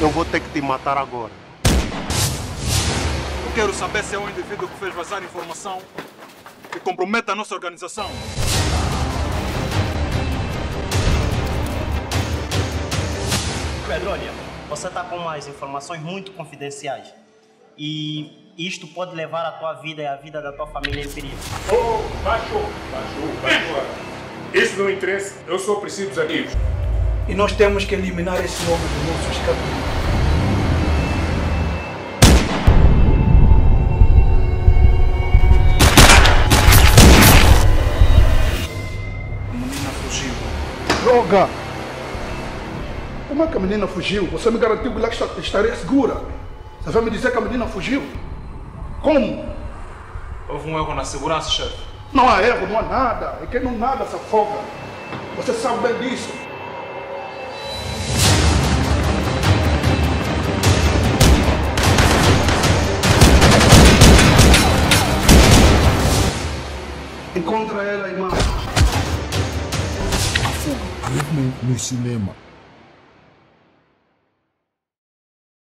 eu vou ter que te matar agora. Eu quero saber se é o indivíduo que fez vazar informação que compromete a nossa organização. Pedro, olha, você está com umas informações muito confidenciais. E isto pode levar a tua vida e a vida da tua família em perigo. Oh, baixou, baixou, baixou. Isso não interessa, eu só preciso dos amigos. E nós temos que eliminar esse homem dos nossos caminhos. A menina fugiu. Droga! Como é que a menina fugiu? Você me garantiu que lá estaria segura. Você vai me dizer que a menina fugiu? Como? Houve um erro na segurança, chefe. Não há erro, não há nada. E quem não nada se afoga. Você sabe bem disso. Encontra ela e mata. A fuga, mesmo no cinema.